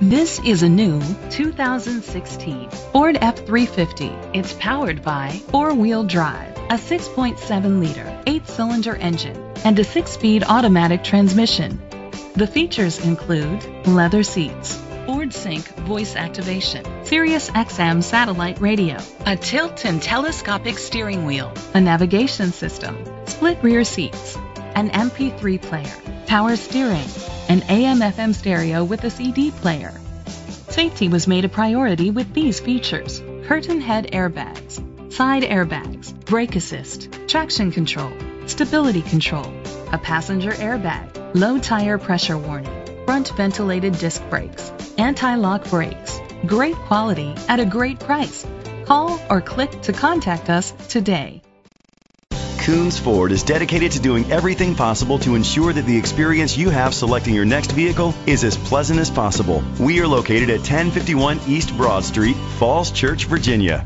This is a new 2016 Ford F-350. It's powered by four-wheel drive, a 6.7-liter, eight-cylinder engine, and a six-speed automatic transmission. The features include leather seats, Ford Sync voice activation, Sirius XM satellite radio, a tilt and telescopic steering wheel, a navigation system, split rear seats, an MP3 player, power steering, an AM FM stereo with a CD player. Safety was made a priority with these features. Curtain head airbags, side airbags, brake assist, traction control, stability control, a passenger airbag, low tire pressure warning, front ventilated disc brakes, anti-lock brakes. Great quality at a great price. Call or click to contact us today. Koons Ford is dedicated to doing everything possible to ensure that the experience you have selecting your next vehicle is as pleasant as possible. We are located at 1051 East Broad Street, Falls Church, Virginia.